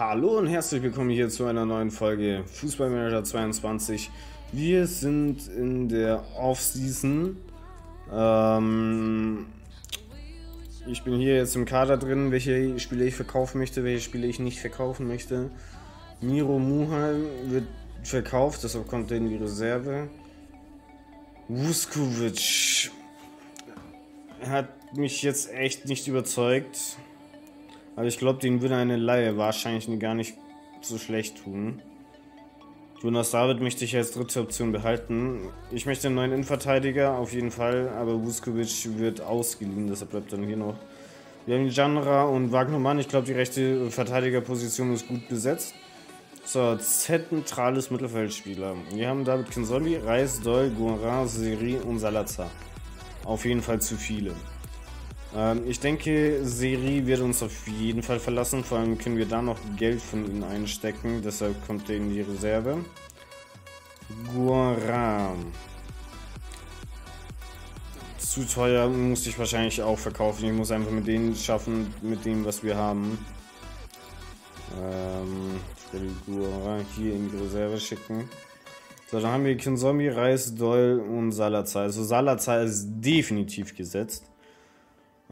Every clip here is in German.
Hallo und herzlich willkommen hier zu einer neuen Folge Fußballmanager 22. Wir sind in der Offseason. Ähm, ich bin hier jetzt im Kader drin, welche Spiele ich verkaufen möchte, welche Spiele ich nicht verkaufen möchte. Miro Muheim wird verkauft, deshalb kommt er in die Reserve. Vuskovic hat mich jetzt echt nicht überzeugt. Aber ich glaube, den würde eine Laie wahrscheinlich gar nicht so schlecht tun. Jonas David möchte ich als dritte Option behalten. Ich möchte einen neuen Innenverteidiger, auf jeden Fall, aber Vuskovic wird ausgeliehen, deshalb bleibt dann hier noch. Wir haben Janra und Wagnermann. Ich glaube, die rechte Verteidigerposition ist gut besetzt. So, zentrales Mittelfeldspieler. Wir haben David Kinsolli, Reis, Doll, Gourin, Seri und Salazar. Auf jeden Fall zu viele. Ähm, ich denke, Seri wird uns auf jeden Fall verlassen. Vor allem können wir da noch Geld von ihm einstecken. Deshalb kommt er in die Reserve. Guaram. Zu teuer muss ich wahrscheinlich auch verkaufen. Ich muss einfach mit denen schaffen, mit dem, was wir haben. Ähm, Guaram hier in die Reserve schicken. So, dann haben wir Kinzombie, Reis, Doll und Salazar. Also Salazar ist definitiv gesetzt.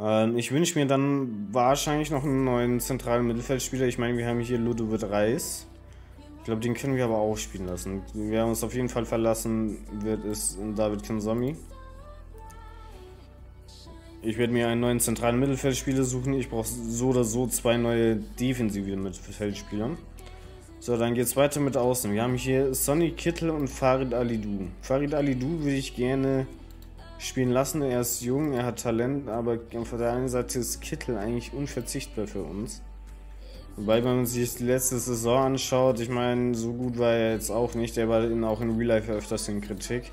Ähm, ich wünsche mir dann wahrscheinlich noch einen neuen zentralen Mittelfeldspieler. Ich meine, wir haben hier Ludovic Reis. Ich glaube, den können wir aber auch spielen lassen. Wer uns auf jeden Fall verlassen wird, ist David Kinzombie. Ich werde mir einen neuen zentralen Mittelfeldspieler suchen. Ich brauche so oder so zwei neue defensive Mittelfeldspieler. So, dann geht es weiter mit Außen. Wir haben hier Sonny Kittel und Farid Alidou. Farid Alidou würde ich gerne spielen lassen. Er ist jung, er hat Talent, aber auf der einen Seite ist Kittel eigentlich unverzichtbar für uns. Wobei, wenn man sich die letzte Saison anschaut, ich meine, so gut war er jetzt auch nicht. Er war auch in Real Life öfters in Kritik.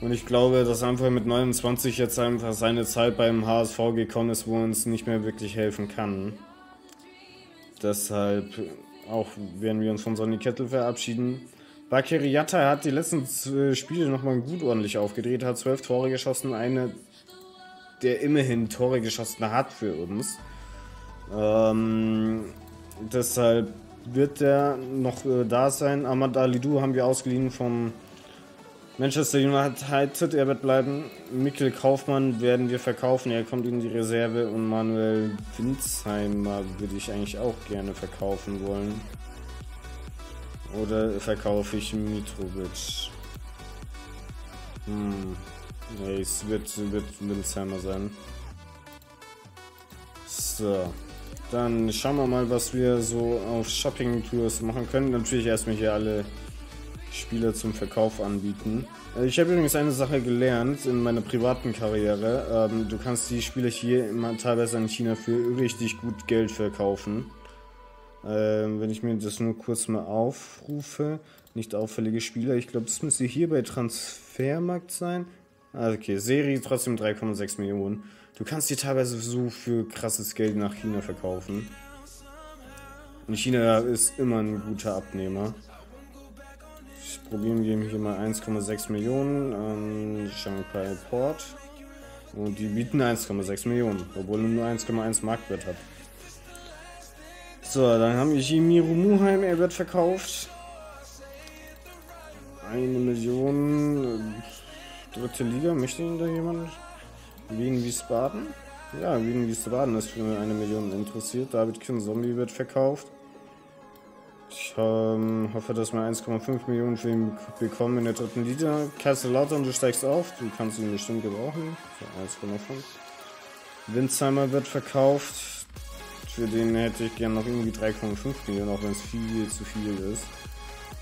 Und ich glaube, dass einfach mit 29 jetzt einfach seine Zeit beim HSV gekommen ist, wo er uns nicht mehr wirklich helfen kann. Deshalb auch werden wir uns von Sonny Kettel verabschieden. Bakary Yatta hat die letzten Spiele nochmal gut ordentlich aufgedreht, hat zwölf Tore geschossen, eine der immerhin Tore geschossen hat für uns. Ähm, deshalb wird der noch äh, da sein. Ahmad Alidou haben wir ausgeliehen vom Manchester United. Er wird bleiben. Mikkel Kaufmann werden wir verkaufen. Er kommt in die Reserve. Und Manuel Winsheimer würde ich eigentlich auch gerne verkaufen wollen. Oder verkaufe ich Mitrovic? Hm. Nee, es wird, wird Winsheimer sein. So. Dann schauen wir mal, was wir so auf Shopping-Tours machen können. Natürlich erstmal hier alle Spieler zum Verkauf anbieten. Äh, ich habe übrigens eine Sache gelernt in meiner privaten Karriere. Ähm, du kannst die Spieler hier teilweise in China für richtig gut Geld verkaufen. Ähm, wenn ich mir das nur kurz mal aufrufe, nicht auffällige Spieler, ich glaube, das müsste hier bei Transfermarkt sein. Ah, okay, Serie trotzdem 3,6 Millionen. Du kannst die teilweise so für krasses Geld nach China verkaufen. Und China ist immer ein guter Abnehmer. Probieren wir hier mal 1,6 Millionen an Shanghai Port. Und die bieten 1,6 Millionen, obwohl er nur 1,1 Marktwert hat. So, dann haben wir hier Miro Muheim, er wird verkauft. Eine Million. Dritte Liga, möchte ihn da jemand? Wien Wiesbaden? Ja, Wien Wiesbaden ist für eine Million interessiert. David Kin Zombie wird verkauft. Ich ähm, hoffe, dass wir 1,5 Millionen für ihn bekommen in der dritten Liga. Kaiserslautern, du steigst auf. Du kannst ihn bestimmt gebrauchen. So 1,5. Winzheimer wird verkauft. Für den hätte ich gerne noch irgendwie 3,5 Millionen, auch wenn es viel zu viel ist.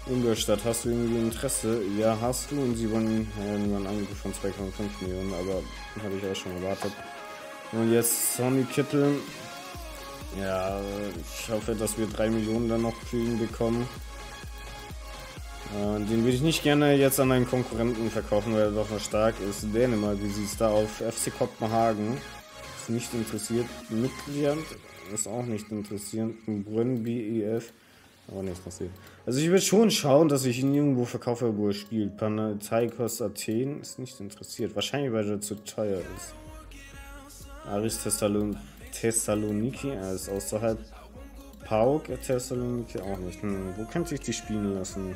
Ingolstadt, hast du irgendwie Interesse? Ja, hast du. Und sie wollen nur ein Angebot von 2,5 Millionen, aber habe ich auch schon erwartet. Und jetzt Sonny Kittel. Ja, ich hoffe, dass wir 3 Millionen dann noch für ihn bekommen. Äh, den würde ich nicht gerne jetzt an einen Konkurrenten verkaufen, weil er doch noch stark ist. Dänemark, wie sieht es da auf? FC Kopenhagen. Ist nicht interessiert. Mitglied ist auch nicht interessierend. Brünn BEF. Aber nicht interessiert. Also ich würde schon schauen, dass ich ihn irgendwo verkaufe, wo er spielt. Panathinaikos Athen ist nicht interessiert. Wahrscheinlich, weil er zu teuer ist. Aris Thessalon Thessaloniki, er ist außerhalb. Pauk, Thessaloniki auch nicht. Hm, wo könnte ich die spielen lassen?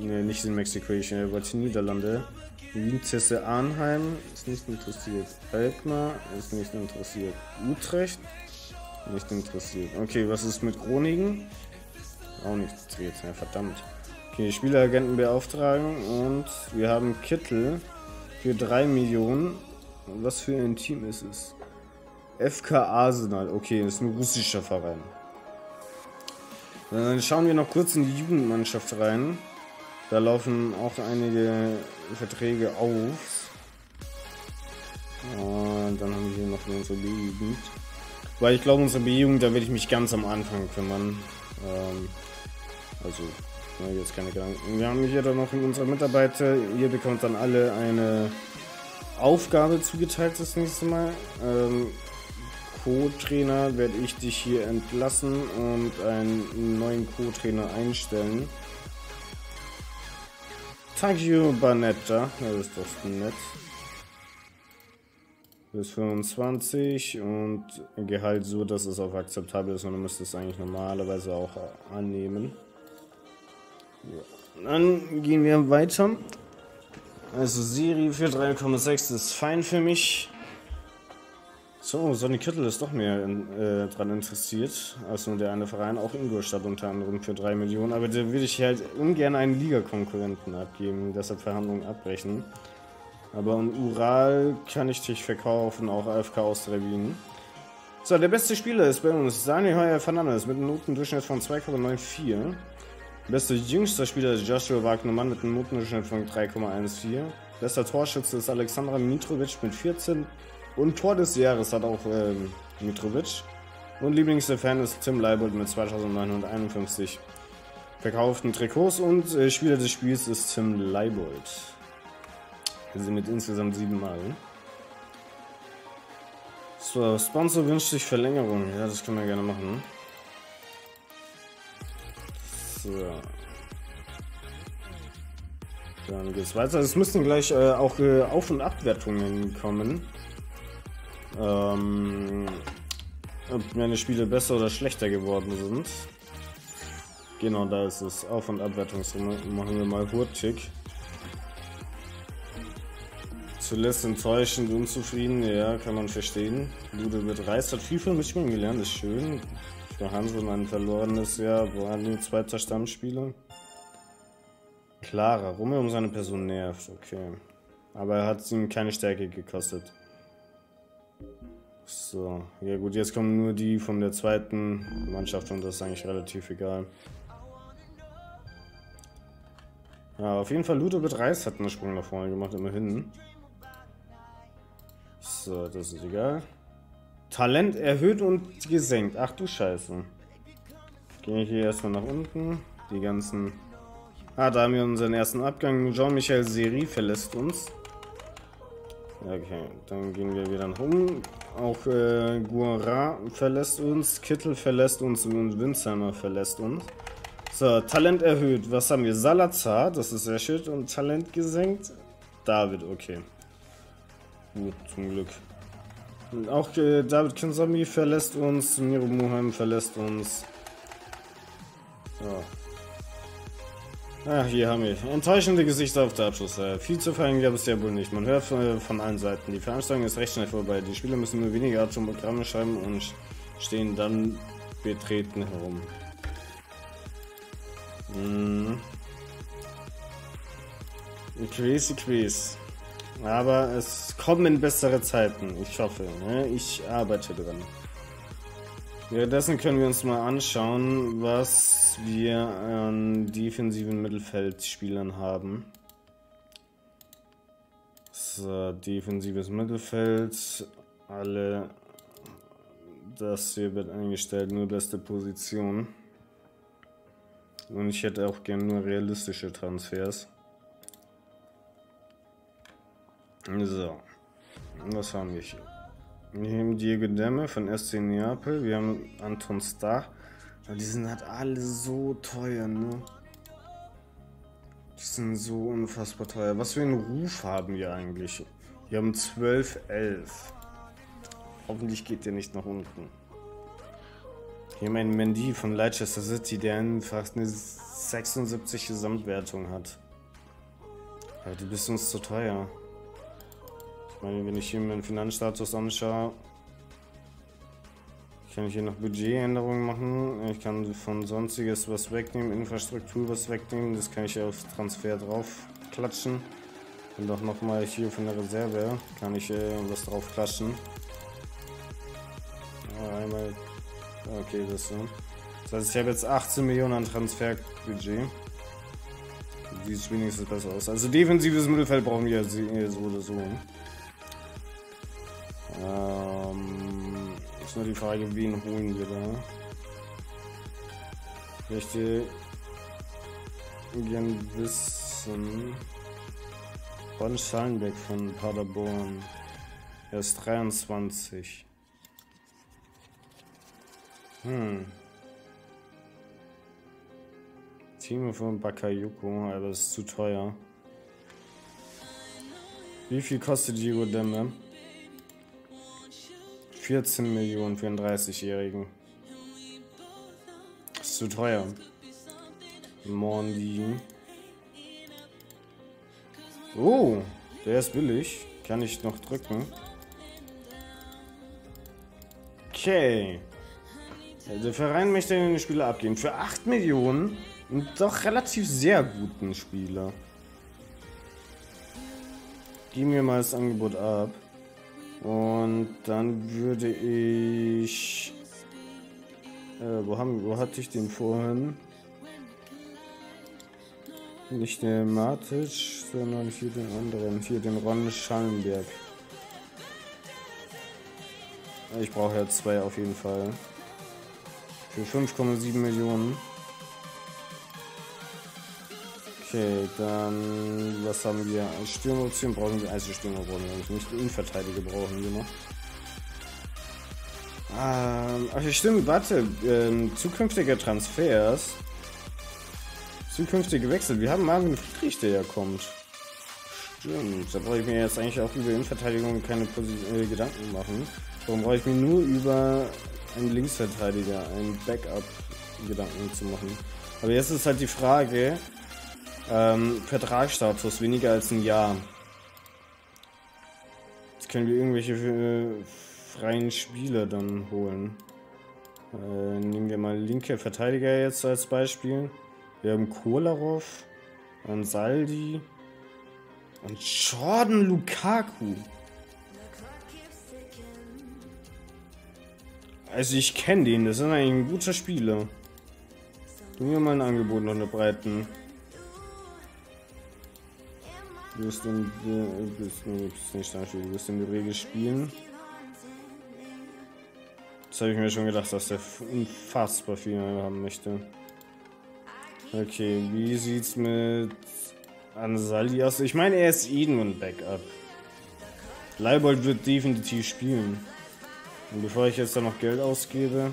Ne, nicht in Mexiko, ich äh, wollte Niederlande. Winzesse Arnheim ist nicht interessiert. Alkmaar ist nicht interessiert. Utrecht nicht interessiert. Okay, was ist mit Groningen? Auch nicht interessiert. Ja, verdammt. Okay, Spieleragenten beauftragen und wir haben Kittel für 3 Millionen. Was für ein Team ist es? FK Arsenal. Okay, das ist ein russischer Verein. Dann schauen wir noch kurz in die Jugendmannschaft rein. Da laufen auch einige Verträge auf. Und dann haben wir hier noch unsere B-Jugend. Weil ich glaube, unsere B-Jugend, da werde ich mich ganz am Anfang kümmern. Ähm, also, ja, jetzt keine Gedanken. Wir haben hier dann noch unsere Mitarbeiter. Ihr bekommt dann alle eine Aufgabe zugeteilt das nächste Mal. Ähm, Co-Trainer werde ich dich hier entlassen und einen neuen Co-Trainer einstellen. Tagio Banetta, das ist doch nett. Bis 25 und Gehalt so, dass es auch akzeptabel ist und du müsstest es eigentlich normalerweise auch annehmen. Ja. Dann gehen wir weiter. Also Siri für 3,6 ist fein für mich. So, Sonny Kittel ist doch mehr in, äh, dran interessiert als nur der eine Verein, auch Ingolstadt unter anderem für 3 Millionen. Aber da würde ich halt ungern einen Ligakonkurrenten abgeben, deshalb Verhandlungen abbrechen. Aber in Ural kann ich dich verkaufen, auch AFK aus Wien. So, der beste Spieler ist bei uns Daniel Heuer Fernandes mit einem Notendurchschnitt von 2,94. Bester jüngster Spieler ist Joshua Wagnermann mit einem Notendurchschnitt von 3,14. Bester Torschütze ist Alexandra Mitrovic mit 14 und Tor des Jahres hat auch ähm, Mitrovic. Und Lieblingsfan ist Tim Leibold mit 2951 verkauften Trikots und äh, Spieler des Spiels ist Tim Leibold. Also mit insgesamt sieben Mal. So, Sponsor wünscht sich Verlängerung. Ja, das können wir gerne machen. So. Dann geht's weiter. Es müssten gleich äh, auch äh, Auf- und Abwertungen kommen ähm, ob meine Spiele besser oder schlechter geworden sind. Genau, da ist es. Auf- und Abwertungsrunde. Machen wir mal hurtig. Zuletzt enttäuschend, unzufrieden, ja, kann man verstehen. Lude wird Reis, hat viel von Michigan gelernt, ist schön. Für Hansen ein verlorenes Jahr, war nur zweiter Stammspieler. Klarer, Rumme um seine Person nervt, okay. Aber er hat ihm keine Stärke gekostet. So, ja gut, jetzt kommen nur die von der zweiten Mannschaft und das ist eigentlich relativ egal. Ja, auf jeden Fall Ludovic Reis hat einen Sprung nach vorne gemacht, immerhin. So, das ist egal. Talent erhöht und gesenkt. Ach du Scheiße. Gehe ich hier erstmal nach unten. Die ganzen... Ah, da haben wir unseren ersten Abgang. Jean-Michel Seri verlässt uns. Okay, dann gehen wir wieder nach oben. Auch äh, Guara verlässt uns, Kittel verlässt uns und Winsheimer verlässt uns. So, Talent erhöht. Was haben wir? Salazar, das ist sehr schön. Und Talent gesenkt. David, okay. Gut, zum Glück. Und auch äh, David Kinzombie verlässt uns, Miro Muheim verlässt uns. So. Ach, hier haben wir enttäuschende Gesichter auf der Abschlussreihe. Viel zu feiern gab es ja wohl nicht. Man hört von, von allen Seiten. Die Veranstaltung ist recht schnell vorbei. Die Spieler müssen nur weniger Art Programme schreiben und stehen dann betreten herum. Hm. Crazy Quiz. Aber es kommen bessere Zeiten. Ich hoffe. Ne? Ich arbeite dran. Währenddessen können wir uns mal anschauen, was wir an defensiven Mittelfeldspielern haben. So, defensives Mittelfeld. Alle. Das hier wird eingestellt, nur beste Position. Und ich hätte auch gerne nur realistische Transfers. So. Was haben wir hier? Wir haben Diego Demme von SC Neapel. Wir haben Anton Starr. Die sind halt alle so teuer, ne? Die sind so unfassbar teuer. Was für einen Ruf haben wir eigentlich? Wir haben 12, 11. Hoffentlich geht der nicht nach unten. Hier mein Mendy von Leicester City, der fast eine 76 Gesamtwertung hat. Ja, die bist uns zu teuer. Ich meine, wenn ich hier meinen Finanzstatus anschaue, kann ich hier noch Budgetänderungen machen. Ich kann von sonstiges was wegnehmen, Infrastruktur was wegnehmen. Das kann ich auf Transfer drauf klatschen. Und auch nochmal hier von der Reserve kann ich äh, was drauf klatschen. Ja, einmal. Okay, das so. Das heißt, ich habe jetzt 18 Millionen an Transferbudget. Sieht wenigstens besser aus. Also defensives Mittelfeld brauchen wir so oder so. Ähm, ist nur die Frage, wen holen wir da? Ich möchte gern wissen. Ron Schallenbeck von Paderborn. Er ist 23. Hm. Timo von Bakayoko, aber das ist zu teuer. Wie viel kostet Giro Demme? 14 Millionen für einen 30-Jährigen. Ist zu teuer. Mondi. Oh, der ist billig. Kann ich noch drücken. Okay. Der Verein möchte den Spieler abgeben. Für 8 Millionen. Und doch relativ sehr guten Spieler. Gib mir mal das Angebot ab. Und dann würde ich... Äh, wo, haben, wo hatte ich den vorhin? Nicht den Matic, sondern hier den anderen. Hier den Ron Schallenberg. Ich brauche ja zwei auf jeden Fall. Für 5,7 Millionen. Okay, dann was haben wir? Stürmeroption brauchen wir, also Stürmer brauchen wir nicht, Innenverteidiger brauchen wir noch. Ähm, ach stimmt, warte, ähm, zukünftige Transfers, zukünftige Wechsel, wir haben Marvin Friedrich, der ja kommt. Stimmt, da brauche ich mir jetzt eigentlich auch über Innenverteidigung keine äh, Gedanken machen. Warum brauche ich mir nur über einen Linksverteidiger, einen Backup Gedanken zu machen? Aber jetzt ist halt die Frage, ähm, Vertragsstatus, weniger als ein Jahr. Jetzt können wir irgendwelche äh, freien Spieler dann holen. Äh, nehmen wir mal linke Verteidiger jetzt als Beispiel. Wir haben Kolarov, Ansaldi und Jordan Lukaku. Also ich kenne den, das ist eigentlich ein guter Spieler. Tu mir mal ein Angebot unterbreiten. Du wirst du wirst, nicht du wirst in der Regel spielen. Das habe ich mir schon gedacht, dass der unfassbar viel haben möchte. Okay, wie sieht's mit Ansali aus? Ich meine, er ist eh nur ein Backup. Leibold wird definitiv spielen. Und bevor ich jetzt da noch Geld ausgebe,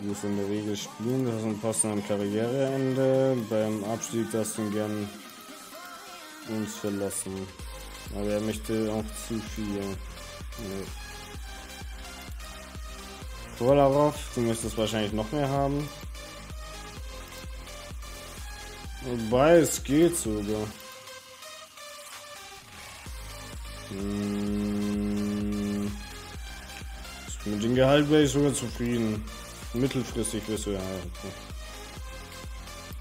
die es in der Regel spielen, das ist ein am Karriereende. Beim Abstieg darfst du gern uns verlassen. Aber er möchte auch zu viel. Nee. Kolarov, du möchtest wahrscheinlich noch mehr haben. Wobei, es geht sogar. Hm. Mit dem Gehalt wäre ich sogar zufrieden. Mittelfristig wirst du ja.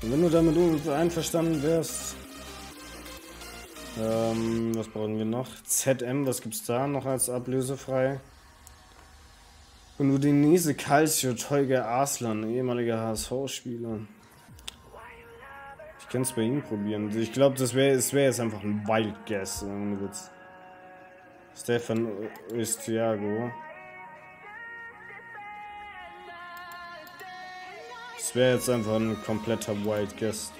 Und wenn du damit einverstanden wärst, ähm, was brauchen wir noch? ZM, was gibt's da noch als ablösefrei? Und Udinese Calcio, Teuge Arslan, ehemaliger HSV-Spieler. Ich kann es bei ihm probieren. Ich glaube, das wäre wär jetzt einfach ein Wild Guess. Stefan Östiago. Wäre jetzt einfach ein kompletter Wild Guess.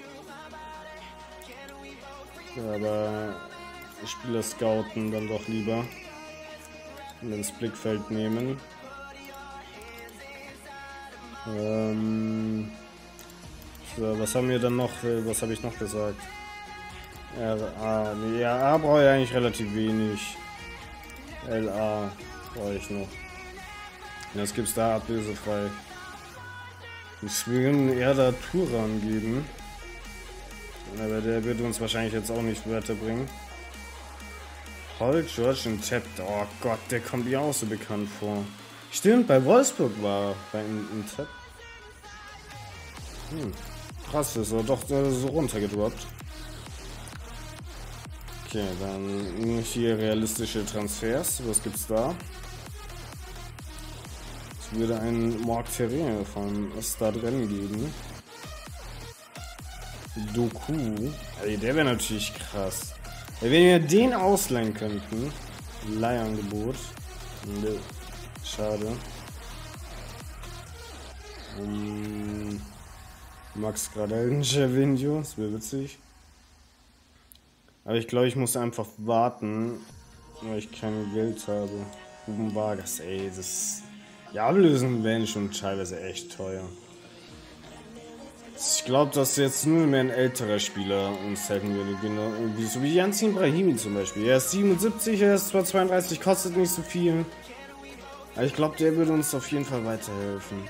Aber Spieler scouten dann doch lieber. Und ins Blickfeld nehmen. Ähm so, was haben wir dann noch? Äh, was habe ich noch gesagt? RA. Nee, A brauche ich eigentlich relativ wenig. LA brauche ich noch. Das gibt's da ablösefrei. Will eher da Turan geben. Aber der wird uns wahrscheinlich jetzt auch nicht weiterbringen. Holt George und Ted. Oh Gott, der kommt mir auch so bekannt vor. Stimmt, bei Wolfsburg war bei einem Ted. Hm. Krass, ist er doch so runtergedroppt. Okay, dann hier realistische Transfers. Was gibt's da? Es würde einen Marc Ferrer von Stadrennen geben. Doku. Ey, der wäre natürlich krass. Wenn wir den ausleihen könnten. Leihangebot. Ne, schade. Um, Max Gradell, Gervinho, das wäre witzig. Aber ich glaube, ich muss einfach warten, weil ich kein Geld habe. Ruben Vargas, ey, das. Ja, Ablösen wären schon teilweise echt teuer. Ich glaube, dass jetzt nur mehr ein älterer Spieler uns helfen würde. Genau, so wie Janzin Brahimi zum Beispiel. Er ist 77, er ist zwar 32, kostet nicht so viel. Aber ich glaube, der würde uns auf jeden Fall weiterhelfen.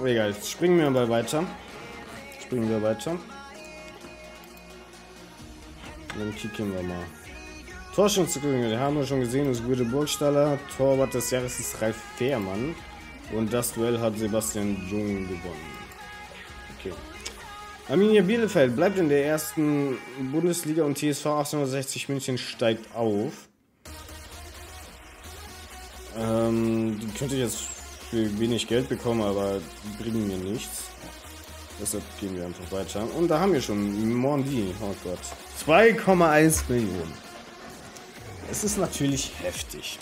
Oh, egal, jetzt springen wir mal weiter. Springen wir weiter. Dann kicken wir mal. Torschützenkönig, den haben wir schon gesehen, ist Gute Burgstaller. Torwart des Jahres ist Ralf Fehrmann. Und das Duell hat Sebastian Jung gewonnen. Okay. Arminia Bielefeld bleibt in der ersten Bundesliga und TSV 1860 München steigt auf. Ähm, die könnte ich jetzt für wenig Geld bekommen, aber die bringen mir nichts. Deshalb gehen wir einfach weiter. Und da haben wir schon Mondi. Oh Gott. 2,1 Millionen. Es ist natürlich heftig.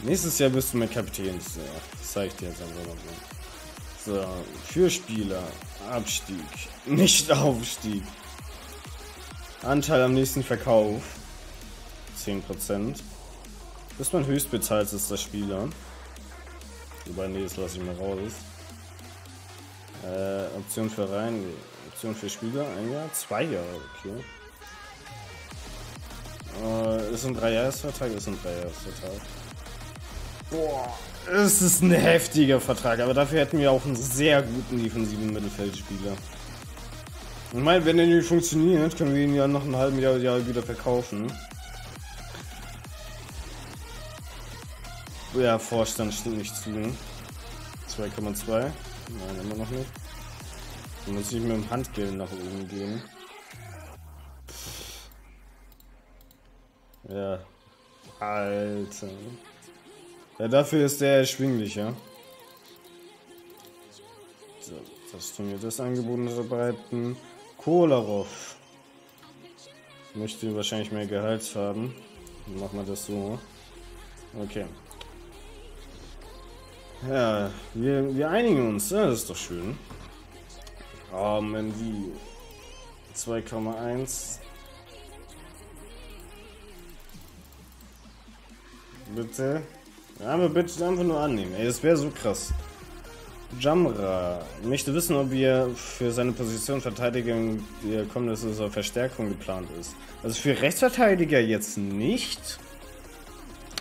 Nächstes Jahr wirst du mein Kapitän. Das zeige ich dir jetzt einfach mal so. So, für Spieler. Abstieg. Nicht Aufstieg. Anteil am nächsten Verkauf. 10%. Bis man höchst bezahlt ist der Spieler. Wobei, nee, das lasse ich mal raus. Äh, Option für rein. Option für Spieler. Ein Jahr? Zwei Jahre, okay. Äh, ist ein Dreijahresvertrag? Ist ein Dreijahresvertrag. Boah, es ist ein heftiger Vertrag, aber dafür hätten wir auch einen sehr guten defensiven Mittelfeldspieler. Und mein, wenn der nicht funktioniert, können wir ihn ja noch ein halben Jahr, Jahr wieder verkaufen. Ja, Vorstand stimmt nicht zu. 2,2. Nein, immer noch nicht. Dann muss ich mit dem Handgeld nach oben gehen. Ja. Alter. Ja, dafür ist der erschwinglicher. So, das tun wir das Angebot unterbreiten. Kolarov. Möchte wahrscheinlich mehr Gehalt haben. Dann machen wir das so. Okay. Ja, wir, wir einigen uns. Ja, das ist doch schön. Oh, Mendy. 2,1. Bitte. Ja, aber bitte einfach nur annehmen. Ey, das wäre so krass. Jamra möchte wissen, ob wir für seine Position Verteidigung die kommende Saison Verstärkung geplant ist. Also für Rechtsverteidiger jetzt nicht.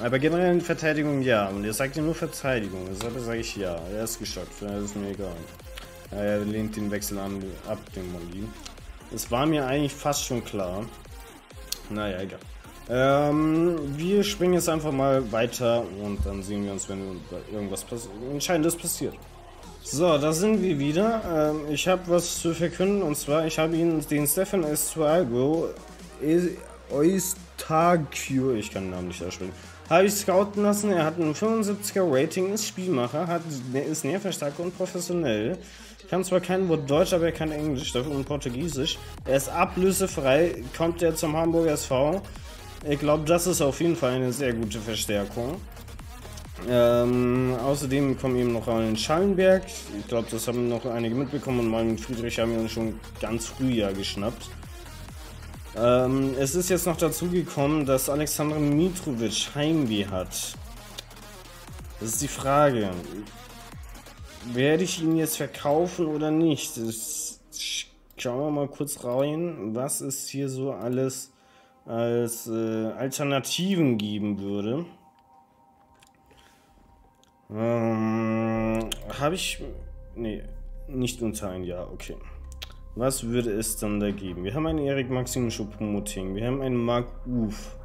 Aber generell in Verteidigung ja. Und er sagt ja nur Verteidigung. Deshalb sage ich ja. Er ist geschockt. Das ist mir egal. Er lehnt den Wechsel an, ab, den Molin. Es war mir eigentlich fast schon klar. Naja, egal. Ähm, wir springen jetzt einfach mal weiter und dann sehen wir uns, wenn irgendwas pass Entscheidendes passiert. So, da sind wir wieder. Ähm, ich habe was zu verkünden und zwar, ich habe Ihnen den Stefan Estuago Eustachio, ich kann den Namen nicht aussprechen, habe ich scouten lassen. Er hat ein 75er Rating, ist Spielmacher, hat, ist Nerverstark und professionell. Kann zwar kein Wort Deutsch, aber er kann Englisch, dafür und Portugiesisch. Er ist ablösefrei, kommt er zum Hamburger SV. Ich glaube, das ist auf jeden Fall eine sehr gute Verstärkung. Ähm, außerdem kommen eben noch ein Schallenberg. Ich glaube, das haben noch einige mitbekommen und Malm Friedrich haben wir uns schon ganz früh ja geschnappt. Ähm, es ist jetzt noch dazu gekommen, dass Alexander Mitrovic Heimweh hat. Das ist die Frage. Werde ich ihn jetzt verkaufen oder nicht? Das, schauen wir mal kurz rein. Was ist hier so alles als äh, Alternativen geben würde. Ähm, Habe ich... Nee, nicht unter ein Jahr, okay. Was würde es dann da geben? Wir haben einen Erik Maxim Choupo-Moting, wir haben einen Marc Uff.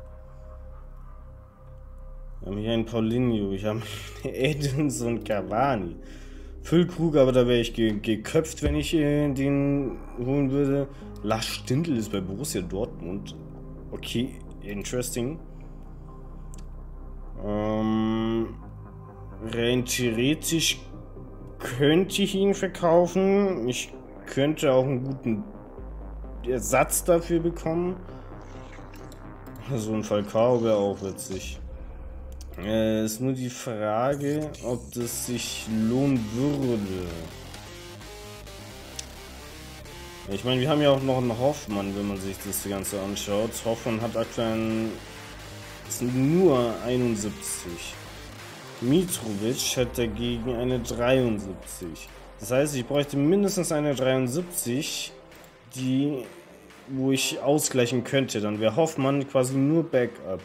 Wir haben hier einen Paulinho, wir haben Edinson Cavani. Füllkrug, aber da wäre ich ge geköpft, wenn ich äh, den holen würde. Lars Stindl ist bei Borussia Dortmund. Okay, interesting. Ähm, rein theoretisch könnte ich ihn verkaufen. Ich könnte auch einen guten Ersatz dafür bekommen. So ein Falcao wäre auch witzig. Äh, ist nur die Frage, ob das sich lohnen würde. Ich meine, wir haben ja auch noch einen Hoffmann, wenn man sich das Ganze anschaut. Hoffmann hat aktuell nur 71. Mitrovic hat dagegen eine 73. Das heißt, ich bräuchte mindestens eine 73, die, wo ich ausgleichen könnte. Dann wäre Hoffmann quasi nur Backup.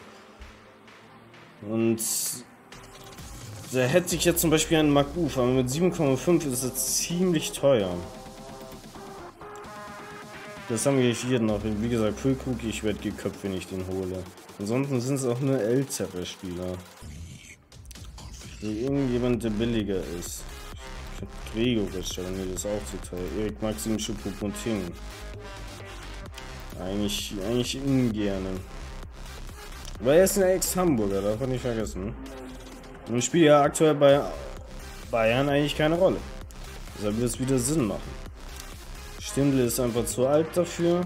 Und da hätte ich jetzt zum Beispiel einen Maguf, aber mit 7,5 ist es ziemlich teuer. Das haben wir hier noch. Wie gesagt, Füllkrug, ich werde geköpft, wenn ich den hole. Ansonsten sind es auch nur ältere Spieler. So irgendjemand, der billiger ist. Gregoritsch, aber nee, das ist auch zu teuer. Erik Maxim Choupo-Moting. Eigentlich, eigentlich ungern. Weil er ist ein Ex-Hamburger, darf man nicht vergessen. Und spielt ja aktuell bei Bayern eigentlich keine Rolle. Deshalb wird es wieder Sinn machen. Stindl ist einfach zu alt dafür.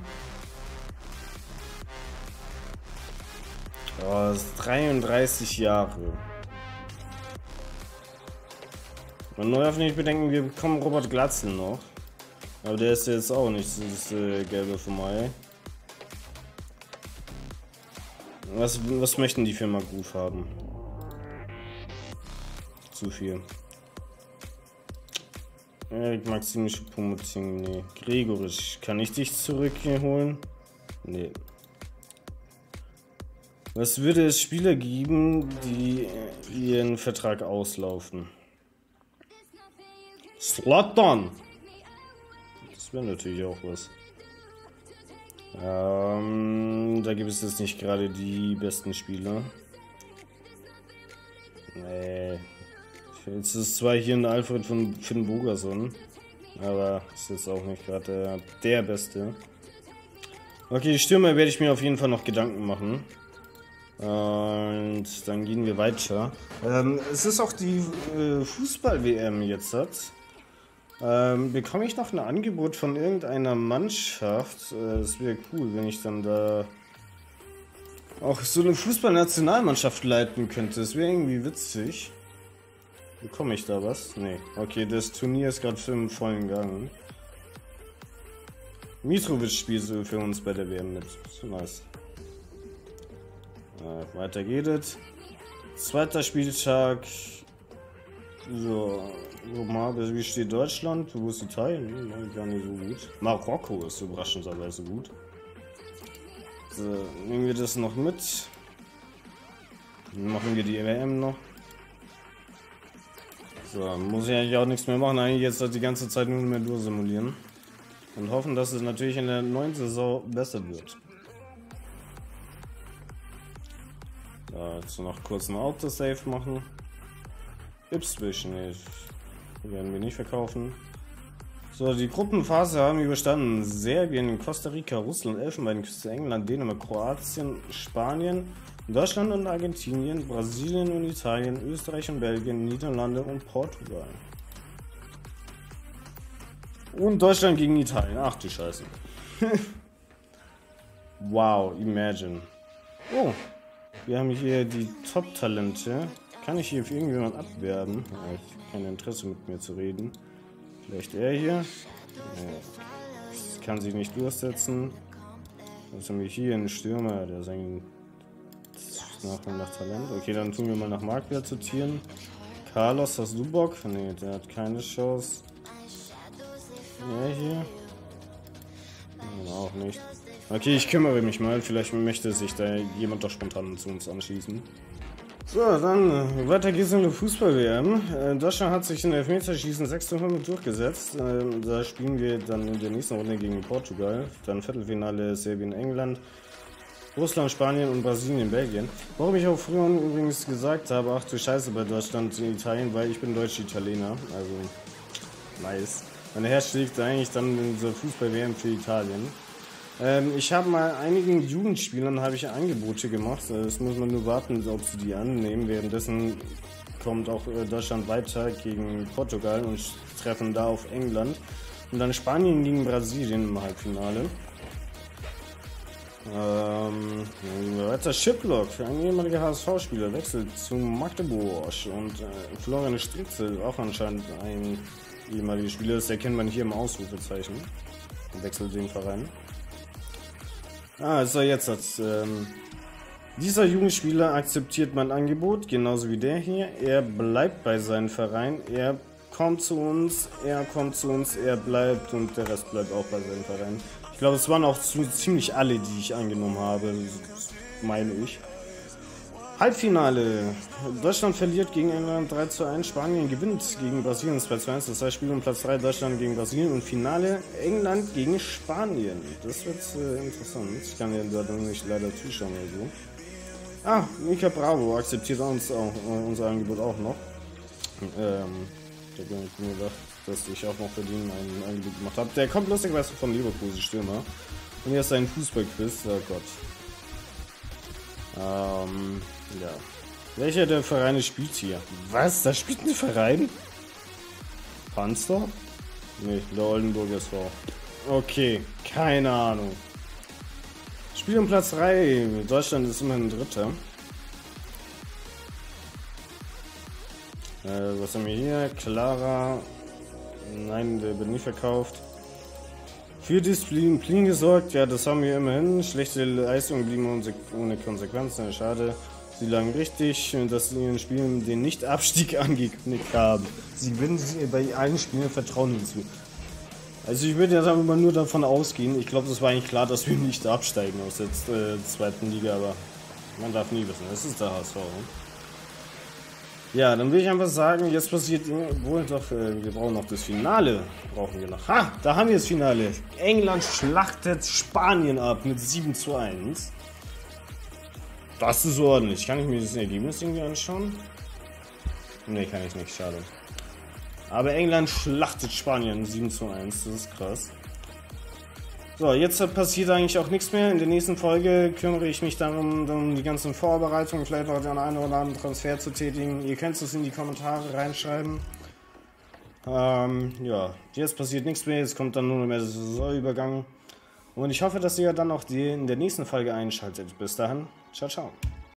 Oh, ist 33 Jahre. Man darf nicht bedenken, wir bekommen Robert Glatzel noch. Aber der ist jetzt auch nicht das äh, gelbe vom Ei. Was, was möchten die Firma Groove haben? Zu viel. Erik Maximisch Pumutzing, nee. Gregorisch, kann ich dich zurückholen? Nee. Was würde es Spieler geben, die ihren Vertrag auslaufen? Slotton! Das wäre natürlich auch was. Ähm, da gibt es jetzt nicht gerade die besten Spieler. Nee. Jetzt ist zwar hier ein Alfred von Finn Bogerson, aber ist jetzt auch nicht gerade der, der Beste. Okay, die Stürmer werde ich mir auf jeden Fall noch Gedanken machen. Und dann gehen wir weiter. Ähm, es ist auch die äh, Fußball-WM jetzt. Ähm, bekomme ich noch ein Angebot von irgendeiner Mannschaft? Äh, das wäre cool, wenn ich dann da auch so eine Fußballnationalmannschaft leiten könnte. Das wäre irgendwie witzig. Bekomme ich da was? Nee. Okay, das Turnier ist gerade im vollen Gang. Mitrovic spielt für uns bei der WM mit. So nice. Äh, weiter geht es. Zweiter Spieltag. So, mal, wie steht Deutschland? Wo ist Italien? Hm, gar nicht so gut. Marokko ist überraschenderweise gut. So, nehmen wir das noch mit. Machen wir die WM noch. So, muss ich eigentlich auch nichts mehr machen. Eigentlich jetzt die ganze Zeit nur mehr durchsimulieren. Und hoffen, dass es natürlich in der neuen Saison besser wird. So, jetzt noch kurz ein Autosave machen. Ipswich, nee, werden wir nicht verkaufen. So, die Gruppenphase haben wir überstanden. Serbien, Costa Rica, Russland, Elfenbeinküste, England, Dänemark, Kroatien, Spanien, Deutschland und Argentinien, Brasilien und Italien, Österreich und Belgien, Niederlande und Portugal. Und Deutschland gegen Italien. Ach du Scheiße. wow, imagine. Oh, wir haben hier die Top-Talente. Kann ich hier für irgendjemand abwerben? Ja, ich kein Interesse mit mir zu reden. Vielleicht er hier. kann sich nicht durchsetzen. Was haben wir hier? Ein Stürmer, der sein nach, nach Talent. Okay, dann tun wir mal nach Marktwert sortieren. Carlos, hast du Bock? Ne, der hat keine Chance. Er hier? auch nicht. Okay, ich kümmere mich mal. Vielleicht möchte sich da jemand doch spontan zu uns anschließen. So, dann weiter geht's in der Fußball-WM. Äh, Deutschland hat sich in Elfmeterschießen 6 zu 5 durchgesetzt. Äh, da spielen wir dann in der nächsten Runde gegen Portugal. Dann Viertelfinale Serbien-England. Russland, Spanien und Brasilien, Belgien. Warum ich auch früher übrigens gesagt habe, ach du Scheiße bei Deutschland und Italien, weil ich bin Deutsch-Italiener. Also, nice. Mein Herz schlägt eigentlich dann in dieser Fußball-WM für Italien. Ähm, ich habe mal einigen Jugendspielern habe ich Angebote gemacht. Es muss man nur warten, ob sie die annehmen. Währenddessen kommt auch äh, Deutschland weiter gegen Portugal und treffen da auf England. Und dann Spanien gegen Brasilien im Halbfinale. Ähm, weiter Shiplock, ein ehemaliger HSV-Spieler, wechselt zu Magdeburg und äh, Florian Stritzel, auch anscheinend ein ehemaliger Spieler, das erkennt man hier im Ausrufezeichen, wechselt den Verein. Ah, so jetzt hat's. Ähm, dieser junge Spieler akzeptiert mein Angebot, genauso wie der hier. Er bleibt bei seinem Verein. Er kommt zu uns, er kommt zu uns, er bleibt und der Rest bleibt auch bei seinem Verein. Ich glaube, es waren auch ziemlich alle, die ich angenommen habe, meine ich. Halbfinale. Deutschland verliert gegen England 3 zu 1. Spanien gewinnt gegen Brasilien 2 zu 1. Das heißt, Spiel um Platz 3 Deutschland gegen Brasilien und Finale England gegen Spanien. Das wird äh, interessant. Ich kann ja da nicht leider zuschauen oder so. Ah, Mika Bravo akzeptiert uns auch, äh, unser Angebot auch noch. Ähm, ich habe mir gedacht, dass ich auch noch für ihn ein Angebot gemacht habe. Der kommt lustigerweise von die Stürmer. Und jetzt ein Fußballquiz. Oh Gott. Ähm, ja. Welcher der Vereine spielt hier? Was? Da spielt ein Verein? Panzer? Nee, der Oldenburg SV. Okay, keine Ahnung. Spiel um Platz 3. Deutschland ist immerhin Dritter. Äh, was haben wir hier? Clara. Nein, der wird nicht verkauft. Für Disziplin gesorgt, ja, das haben wir immerhin. Schlechte Leistungen blieben ohne Konsequenzen, schade. Sie lagen richtig, dass sie in ihren Spielen den Nicht-Abstieg angeknickt haben. Sie gewinnen bei allen Spielen Vertrauen hinzu. Also ich würde jetzt einfach nur davon ausgehen, ich glaube, das war eigentlich klar, dass wir nicht absteigen aus der äh, zweiten Liga, aber man darf nie wissen, es ist der HSV. Ne? Ja, dann will ich einfach sagen, jetzt passiert wohl doch, äh, wir brauchen noch das Finale. Brauchen wir noch. Ha, da haben wir das Finale. England schlachtet Spanien ab mit 7 zu 1. Das ist ordentlich. Kann ich mir das Ergebnis irgendwie anschauen? Ne, kann ich nicht, schade. Aber England schlachtet Spanien 7 zu 1, das ist krass. So, jetzt passiert eigentlich auch nichts mehr. In der nächsten Folge kümmere ich mich dann um, um die ganzen Vorbereitungen, vielleicht auch den einen oder anderen Transfer zu tätigen. Ihr könnt es in die Kommentare reinschreiben. Ähm, ja, jetzt passiert nichts mehr. Jetzt kommt dann nur noch mehr der Saisonübergang. Und ich hoffe, dass ihr dann auch die in der nächsten Folge einschaltet. Bis dahin, ciao, ciao.